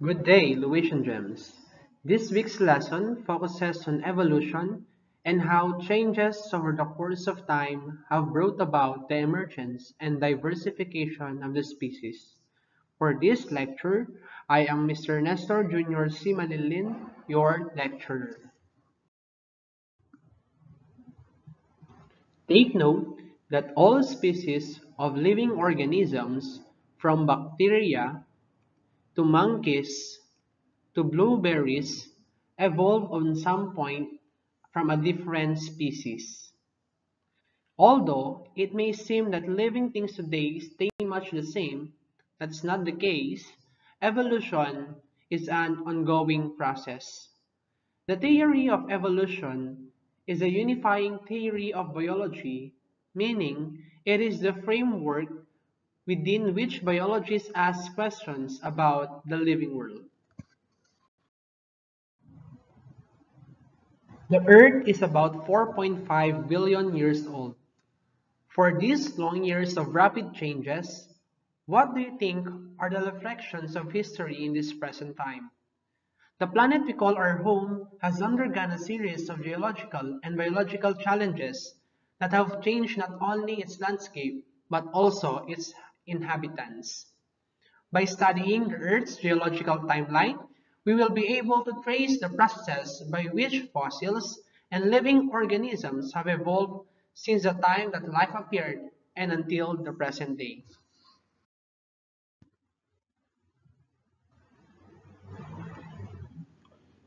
Good day, Louisian Gems. This week's lesson focuses on evolution and how changes over the course of time have brought about the emergence and diversification of the species. For this lecture, I am Mr. Nestor Jr. C. Manilin, your lecturer. Take note that all species of living organisms, from bacteria to monkeys to blueberries, evolved on some point from a different species. Although it may seem that living things today stay much the same, that's not the case. Evolution is an ongoing process. The theory of evolution is a unifying theory of biology, meaning it is the framework within which biologists ask questions about the living world. The Earth is about 4.5 billion years old. For these long years of rapid changes, what do you think are the reflections of history in this present time? The planet we call our home has undergone a series of geological and biological challenges that have changed not only its landscape, but also its inhabitants. By studying Earth's geological timeline, we will be able to trace the process by which fossils and living organisms have evolved since the time that life appeared and until the present day.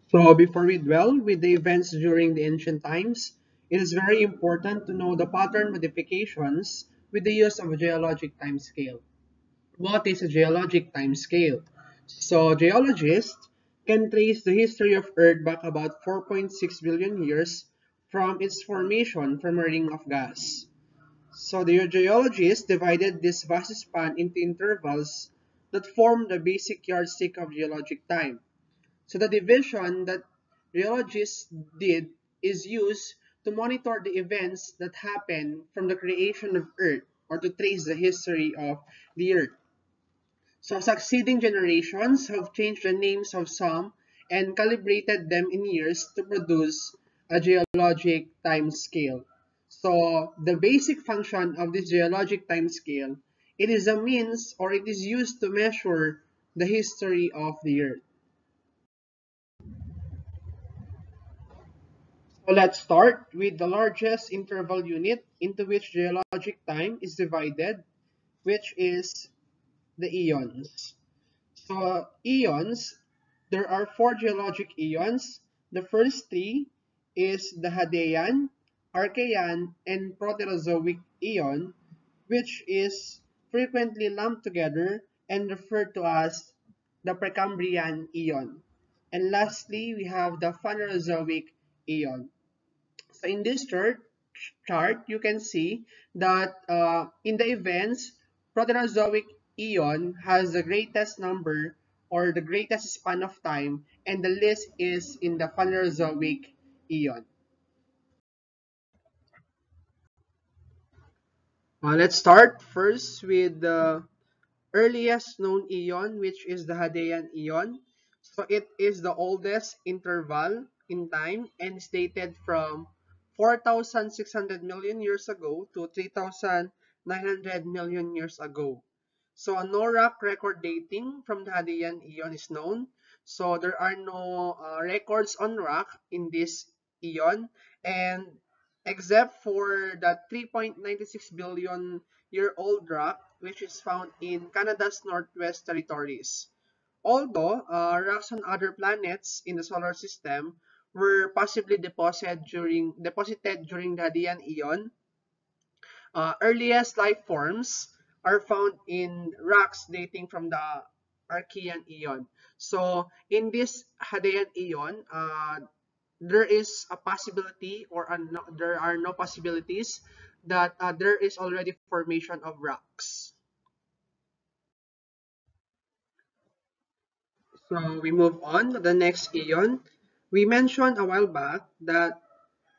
So before we dwell with the events during the ancient times, it is very important to know the pattern modifications with the use of a geologic time scale. What is a geologic time scale? So geologists can trace the history of Earth back about 4.6 billion years from its formation from a ring of gas. So the geologists divided this vast span into intervals that form the basic yardstick of geologic time. So the division that geologists did is used to monitor the events that happen from the creation of Earth or to trace the history of the Earth. So succeeding generations have changed the names of some and calibrated them in years to produce a geologic time scale. So the basic function of this geologic time scale, it is a means or it is used to measure the history of the Earth. Let's start with the largest interval unit into which geologic time is divided, which is the eons. So eons, there are four geologic eons. The first three is the Hadean, Archean, and Proterozoic eon, which is frequently lumped together and referred to as the Precambrian eon. And lastly, we have the Phanerozoic eon. In this chart, chart you can see that uh, in the events, Proterozoic eon has the greatest number or the greatest span of time and the list is in the Phanerozoic eon. Uh, let's start first with the earliest known eon which is the Hadean eon. So it is the oldest interval in time and is dated from 4,600 million years ago to 3,900 million years ago. So no rock record dating from the Hadean Eon is known. So there are no uh, records on rock in this eon and except for the 3.96 billion year old rock which is found in Canada's Northwest Territories. Although uh, rocks on other planets in the solar system were possibly deposited during deposited during the Hadean Eon, uh, earliest life forms are found in rocks dating from the Archean Eon. So in this Hadean Eon, uh, there is a possibility or a no, there are no possibilities that uh, there is already formation of rocks. So we move on to the next Eon. We mentioned a while back that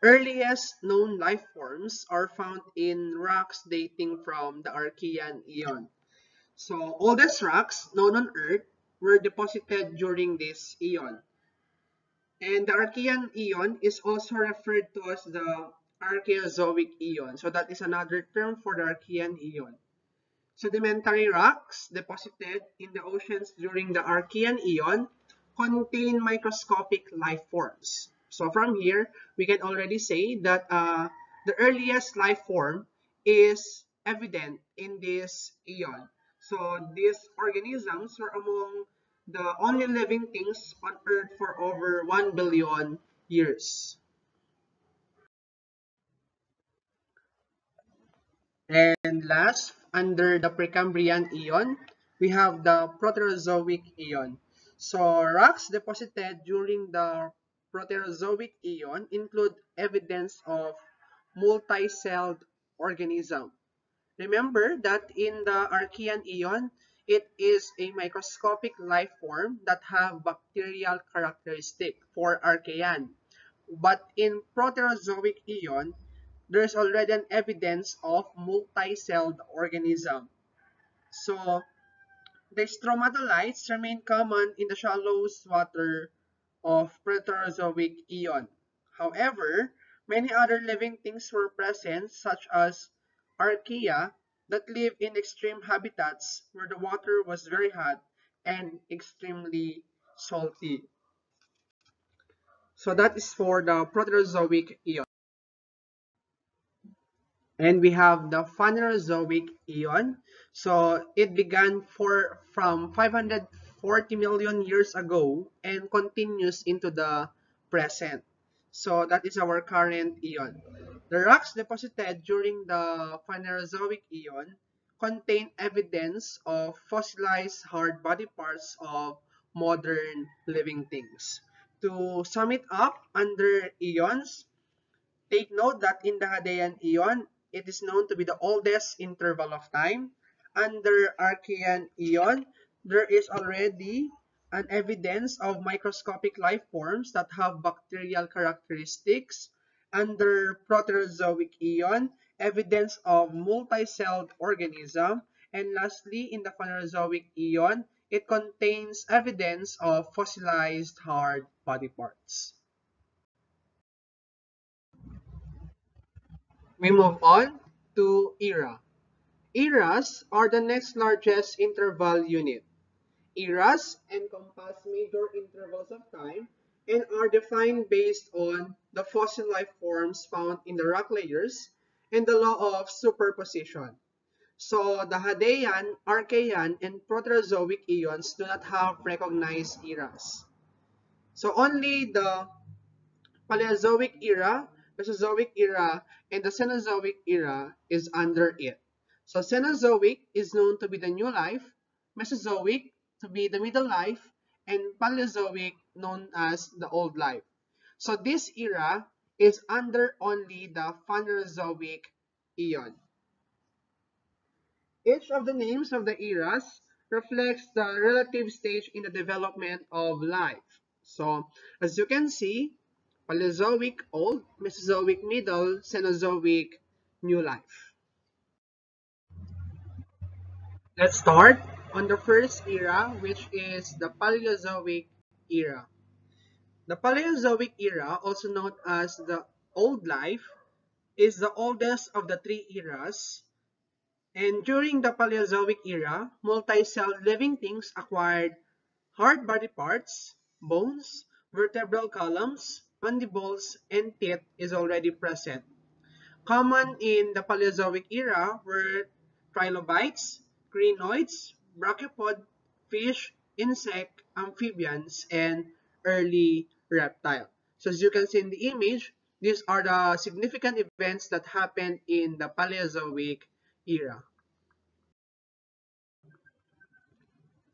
earliest known life forms are found in rocks dating from the Archean Eon. So oldest rocks known on Earth were deposited during this eon. And the Archean eon is also referred to as the Archaeozoic eon. So that is another term for the Archean eon. Sedimentary rocks deposited in the oceans during the Archean eon contain microscopic life forms. So from here, we can already say that uh, the earliest life form is evident in this eon. So these organisms were among the only living things on Earth for over 1 billion years. And last, under the Precambrian eon, we have the Proterozoic eon. So rocks deposited during the Proterozoic eon include evidence of multi-celled organism. Remember that in the Archean eon, it is a microscopic life form that have bacterial characteristic for Archean. But in Proterozoic eon, there's already an evidence of multi-celled organism. So, the stromatolites remain common in the shallow water of Proterozoic eon. However, many other living things were present such as archaea that live in extreme habitats where the water was very hot and extremely salty. So that is for the Proterozoic eon. And we have the Phanerozoic eon. So it began for from 540 million years ago and continues into the present. So that is our current eon. The rocks deposited during the Phanerozoic eon contain evidence of fossilized hard body parts of modern living things. To sum it up, under eons, take note that in the Hadean eon, it is known to be the oldest interval of time. Under Archean eon, there is already an evidence of microscopic life forms that have bacterial characteristics. Under Proterozoic eon, evidence of multi-celled organism. And lastly, in the Phanerozoic eon, it contains evidence of fossilized hard body parts. We move on to era. Eras are the next largest interval unit. Eras encompass major intervals of time and are defined based on the fossil life forms found in the rock layers and the law of superposition. So the Hadean, Archean, and Proterozoic eons do not have recognized eras. So only the Paleozoic era, Mesozoic era, and the Cenozoic era is under it. So Cenozoic is known to be the new life, Mesozoic to be the middle life, and Paleozoic known as the old life. So this era is under only the Phanerozoic eon. Each of the names of the eras reflects the relative stage in the development of life. So, as you can see, Paleozoic old, Mesozoic middle, Cenozoic new life. Let's start on the first era, which is the Paleozoic era. The Paleozoic era, also known as the Old Life, is the oldest of the three eras. And during the Paleozoic era, multi-celled living things acquired hard body parts, bones, vertebral columns, mandibles, and teeth is already present. Common in the Paleozoic era were trilobites, crinoids, brachiopods, fish, insect, amphibians, and early reptile. So as you can see in the image, these are the significant events that happened in the Paleozoic era.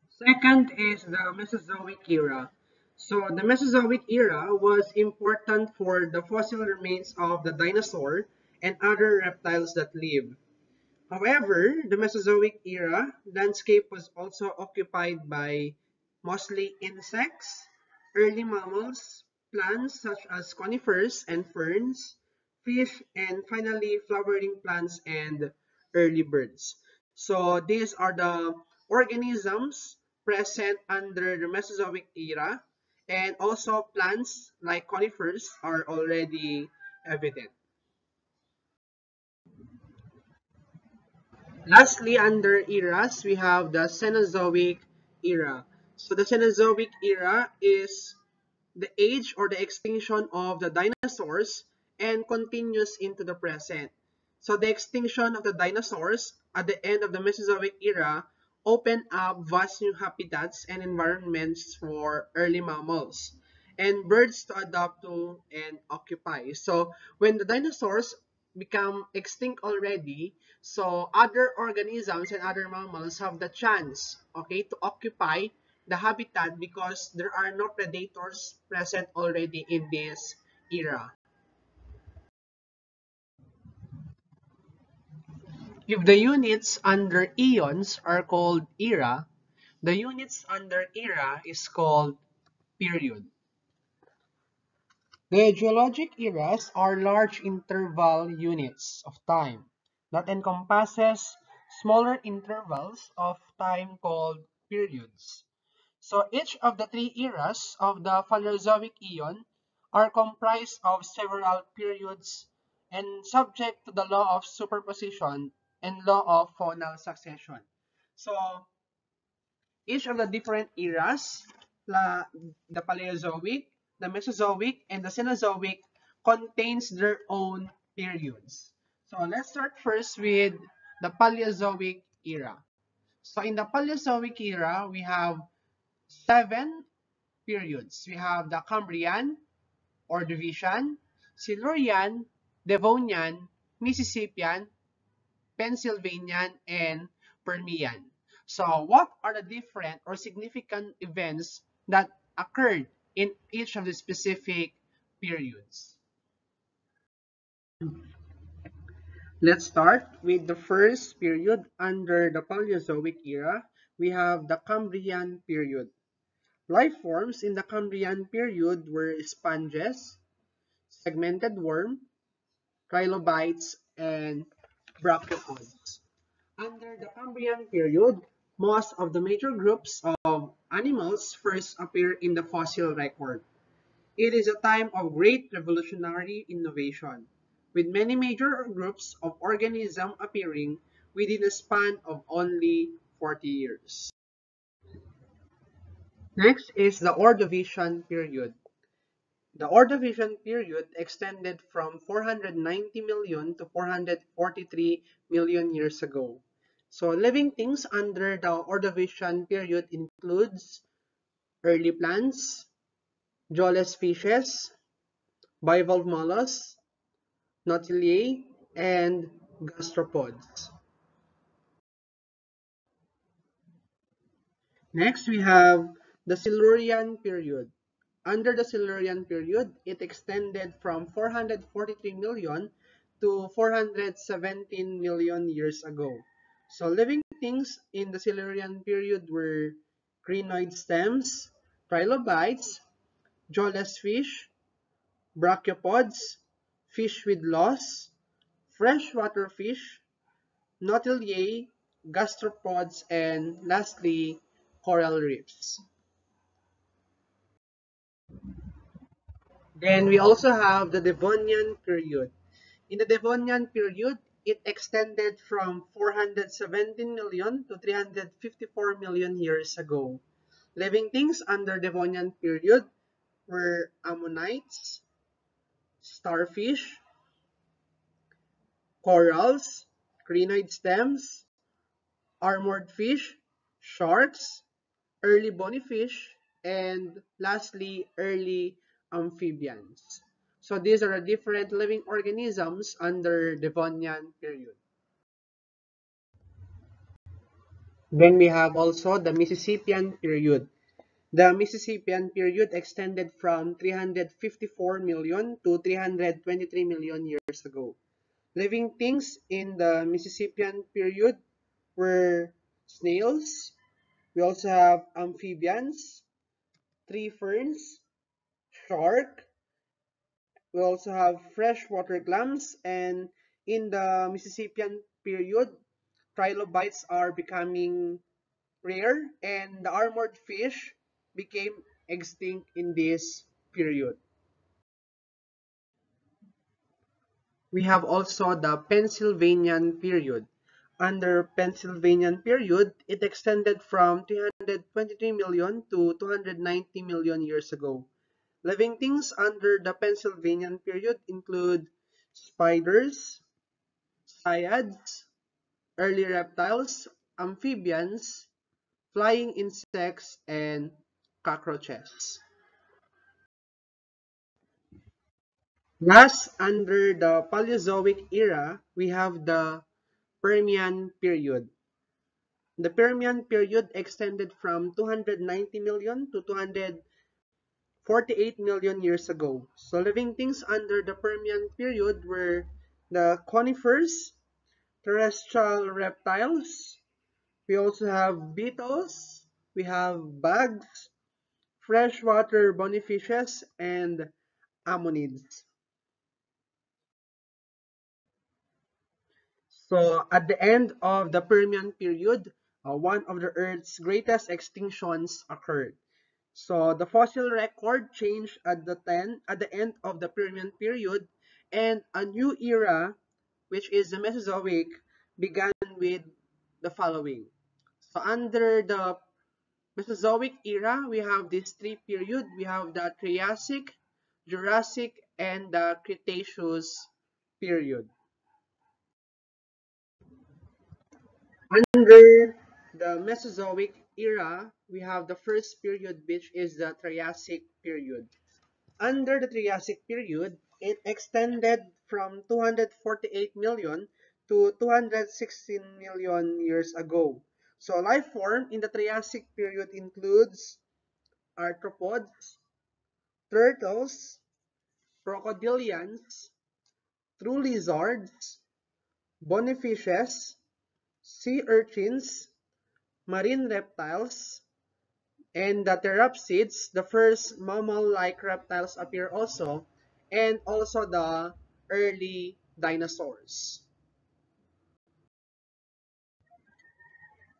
Second is the Mesozoic era. So the Mesozoic era was important for the fossil remains of the dinosaur and other reptiles that lived. However, the Mesozoic era landscape was also occupied by mostly insects, early mammals, plants such as conifers and ferns, fish, and finally flowering plants and early birds. So these are the organisms present under the Mesozoic era, and also plants like conifers are already evident. Lastly, under eras, we have the Cenozoic era. So the Cenozoic era is the age or the extinction of the dinosaurs and continues into the present. So the extinction of the dinosaurs at the end of the Mesozoic era opened up vast new habitats and environments for early mammals and birds to adapt to and occupy. So when the dinosaurs become extinct already, so other organisms and other mammals have the chance, okay, to occupy the habitat because there are no predators present already in this era. If the units under eons are called era, the units under era is called period. The geologic eras are large interval units of time that encompasses smaller intervals of time called periods. So each of the three eras of the Phanerozoic Eon are comprised of several periods and subject to the law of superposition and law of faunal succession. So each of the different eras, la, the Paleozoic, the Mesozoic, and the Cenozoic contains their own periods. So let's start first with the Paleozoic era. So in the Paleozoic era, we have seven periods. We have the Cambrian, Ordovician, Silurian, Devonian, Mississippian, Pennsylvanian, and Permian. So what are the different or significant events that occurred in each of the specific periods? Let's start with the first period under the Paleozoic era. We have the Cambrian period. Life forms in the Cambrian period were sponges, segmented worm, trilobites, and brachiopods. Under the Cambrian period, most of the major groups of animals first appear in the fossil record. It is a time of great revolutionary innovation, with many major groups of organisms appearing within a span of only 40 years. Next is the Ordovician period. The Ordovician period extended from 490 million to 443 million years ago. So living things under the Ordovician period includes early plants, jawless fishes, bivalve mollusks, nautiliae, and gastropods. Next, we have the Silurian period. Under the Silurian period, it extended from 443 million to 417 million years ago. So living things in the Silurian period were crinoid stems, trilobites, jawless fish, brachiopods, fish with loss, freshwater fish, nautiliae, gastropods, and lastly, coral reefs. Then we also have the Devonian period. In the Devonian period, it extended from 417 million to 354 million years ago. Living things under Devonian period were ammonites, starfish, corals, crinoid stems, armored fish, sharks, early bony fish, and lastly, early amphibians. So these are different living organisms under the Devonian period. Then we have also the Mississippian period. The Mississippian period extended from 354 million to 323 million years ago. Living things in the Mississippian period were snails. We also have amphibians, tree ferns, shark. We also have freshwater clams and in the Mississippian period, trilobites are becoming rare and the armored fish became extinct in this period. We have also the Pennsylvanian period. Under Pennsylvanian period, it extended from 323 million to 290 million years ago. Living things under the Pennsylvanian period include spiders, cyads, early reptiles, amphibians, flying insects, and cockroaches. Last, under the Paleozoic era, we have the Permian period. The Permian period extended from 290 million to 248 million years ago. So living things under the Permian period were the conifers, terrestrial reptiles. We also have beetles. We have bugs, freshwater bony fishes, and ammonids. So at the end of the Permian period, uh, one of the Earth's greatest extinctions occurred. So the fossil record changed at the, ten, at the end of the Permian period and a new era, which is the Mesozoic, began with the following. So under the Mesozoic era, we have these three periods. We have the Triassic, Jurassic, and the Cretaceous period. Under the Mesozoic era, we have the first period which is the Triassic period. Under the Triassic period, it extended from 248 million to 216 million years ago. So life form in the Triassic period includes arthropods, turtles, crocodilians, true lizards, bony fishes, sea urchins, marine reptiles, and the therapsids, the first mammal-like reptiles appear also, and also the early dinosaurs.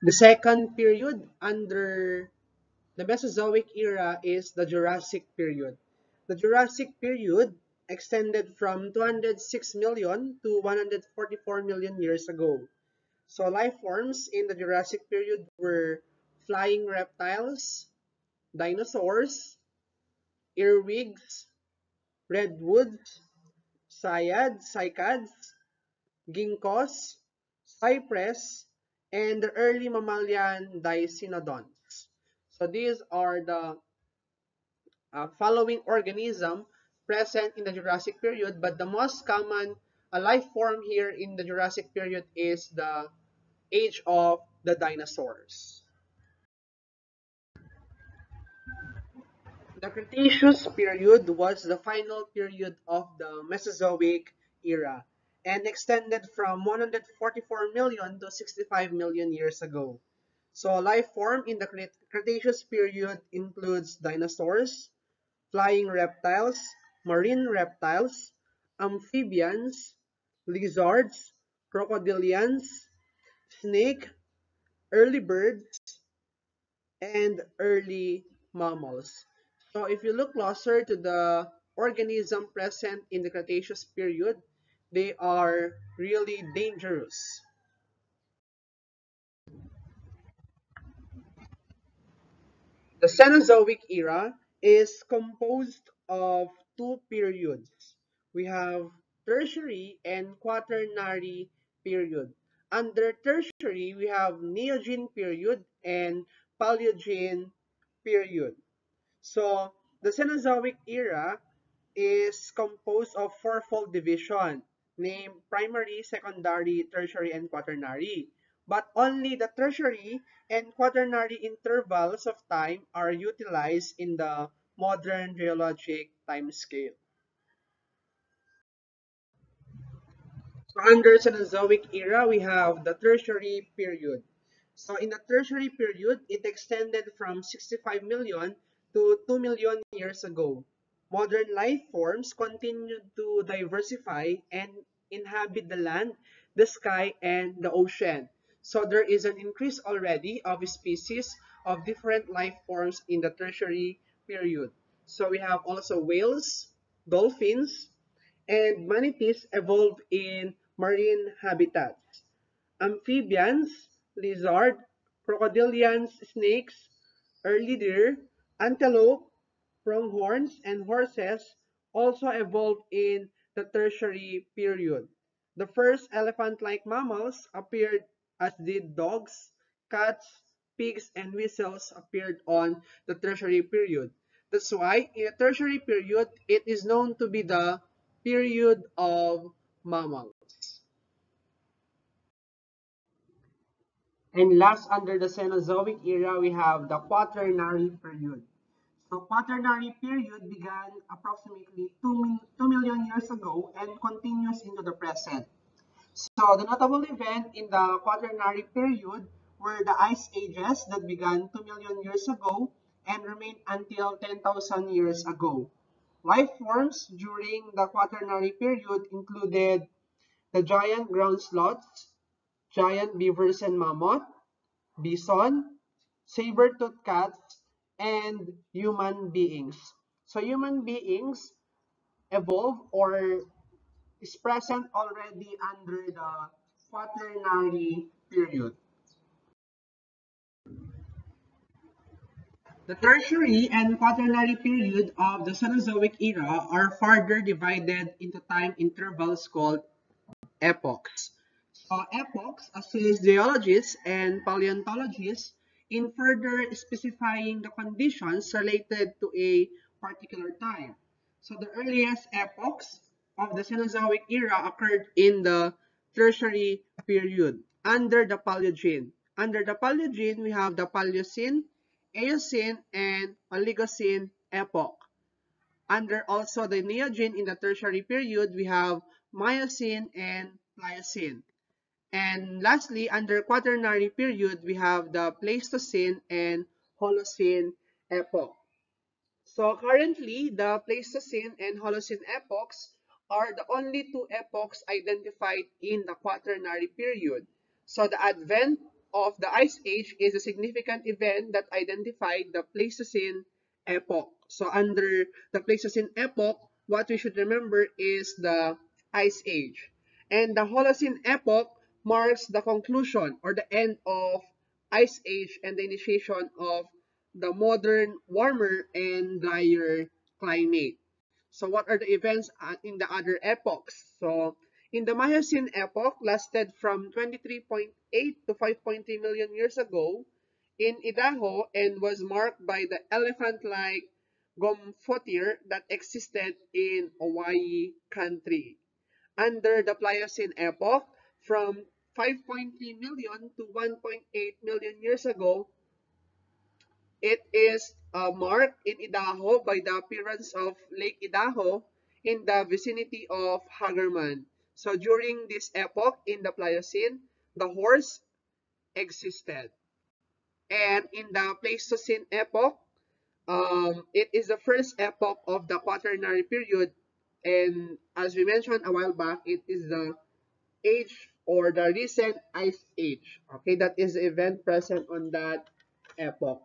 The second period under the Mesozoic era is the Jurassic period. The Jurassic period extended from 206 million to 144 million years ago. So life forms in the Jurassic period were flying reptiles, dinosaurs, earwigs, redwoods, cyads, cycads, ginkgos, cypress, and the early mammalian dicynodonts. So these are the uh, following organism present in the Jurassic period, but the most common uh, life form here in the Jurassic period is the age of the dinosaurs. The Cretaceous period was the final period of the Mesozoic era and extended from 144 million to 65 million years ago. So life form in the Cretaceous period includes dinosaurs, flying reptiles, marine reptiles, amphibians, lizards, crocodilians, snake, early birds, and early mammals. So if you look closer to the organism present in the Cretaceous period, they are really dangerous. The Cenozoic era is composed of two periods. We have tertiary and quaternary period. Under tertiary, we have Neogene period and Paleogene period. So the Cenozoic era is composed of fourfold division named primary, secondary, tertiary, and quaternary. But only the tertiary and quaternary intervals of time are utilized in the modern geologic timescale. So under Cenozoic era, we have the tertiary period. So in the tertiary period, it extended from 65 million to 2 million years ago. Modern life forms continued to diversify and inhabit the land, the sky, and the ocean. So there is an increase already of species of different life forms in the tertiary period. So we have also whales, dolphins, and manatees evolved in marine habitats. Amphibians, lizard, crocodilians, snakes, early deer, antelope, pronghorns, and horses also evolved in the tertiary period. The first elephant-like mammals appeared as did dogs, cats, pigs, and weasels appeared on the tertiary period. That's why in the tertiary period, it is known to be the period of mammals. And last, under the Cenozoic era, we have the Quaternary period. So Quaternary period began approximately 2, 2 million years ago and continues into the present. So the notable event in the Quaternary period were the ice ages that began 2 million years ago and remained until 10,000 years ago. Life forms during the Quaternary period included the giant ground sloths, giant beavers and mammoth, bison, saber-toothed cats, and human beings. So human beings evolve or is present already under the Quaternary period. The Tertiary and Quaternary period of the Cenozoic era are further divided into time intervals called epochs. Uh, so epochs assist geologists and paleontologists in further specifying the conditions related to a particular time. So the earliest epochs of the Cenozoic era occurred in the Tertiary period under the Paleogene. Under the Paleogene, we have the Paleocene, Eocene, and Oligocene epoch. Under also the Neogene in the Tertiary period, we have Miocene and Pliocene. And lastly, under Quaternary period, we have the Pleistocene and Holocene epoch. So currently, the Pleistocene and Holocene epochs are the only two epochs identified in the Quaternary period. So the advent of the Ice Age is a significant event that identified the Pleistocene epoch. So under the Pleistocene epoch, what we should remember is the Ice Age. And the Holocene epoch marks the conclusion or the end of Ice Age and the initiation of the modern warmer and drier climate. So what are the events uh, in the other epochs? So in the Miocene epoch, lasted from 23.8 to 5.3 million years ago in Idaho and was marked by the elephant-like Gomphothere that existed in Owyhee country. Under the Pliocene epoch, from 5.3 million to 1.8 million years ago, it is uh, marked in Idaho by the appearance of Lake Idaho in the vicinity of Hagerman. So during this epoch in the Pliocene, the horse existed. And in the Pleistocene epoch, um, it is the first epoch of the Quaternary period. And as we mentioned a while back, it is the age or the recent ice age. Okay, that is the event present on that epoch.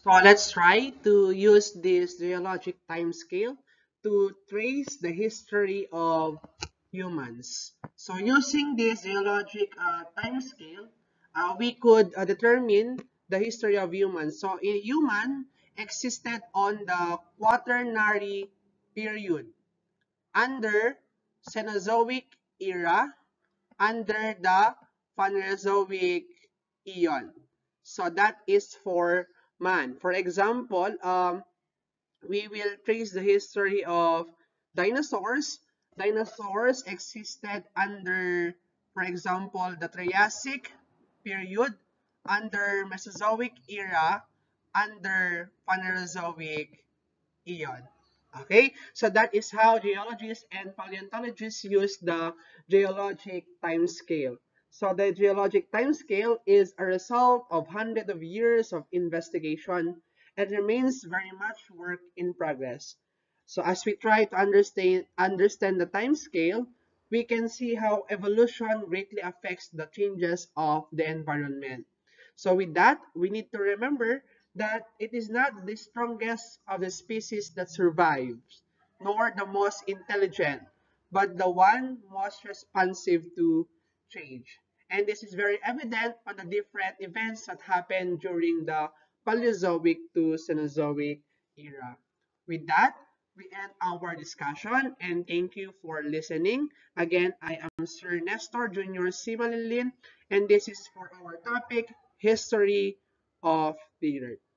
So let's try to use this geologic time scale to trace the history of humans. So using this geologic uh, time scale, uh, we could uh, determine the history of humans. So a human existed on the Quaternary period under Cenozoic era under the Phanerozoic Eon. So that is for man. For example, um, we will trace the history of dinosaurs. Dinosaurs existed under, for example, the Triassic period, under Mesozoic era, under Phanerozoic Eon. Okay, so that is how geologists and paleontologists use the geologic time scale. So the geologic time scale is a result of hundreds of years of investigation and remains very much work in progress. So as we try to understand understand the time scale, we can see how evolution greatly affects the changes of the environment. So with that, we need to remember that it is not the strongest of the species that survives, nor the most intelligent, but the one most responsive to change. And this is very evident on the different events that happened during the Paleozoic to Cenozoic era. With that, we end our discussion and thank you for listening. Again, I am Sir Nestor Jr. Simalilin and this is for our topic, History of the Earth.